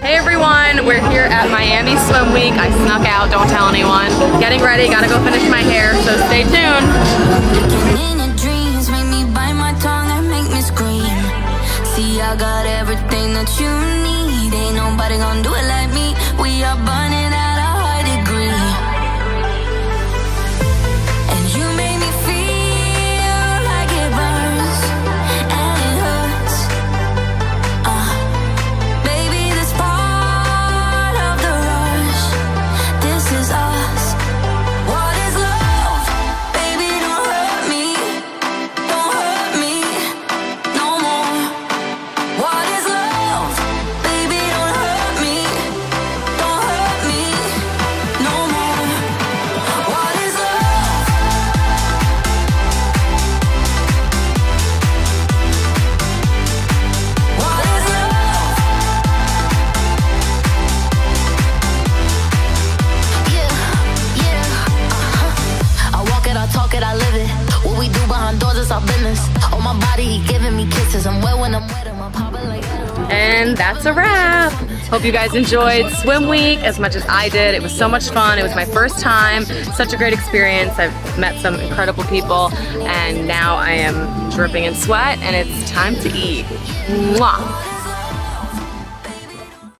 Hey everyone, we're here at Miami Swim Week. I snuck out, don't tell anyone. Getting ready, gotta go finish my hair, so stay tuned. We do behind doors is our business. On my body, he giving me kisses. I'm wet when I'm wet, popping like And that's a wrap. Hope you guys enjoyed Swim Week as much as I did. It was so much fun. It was my first time. Such a great experience. I've met some incredible people and now I am dripping in sweat and it's time to eat. Mwah.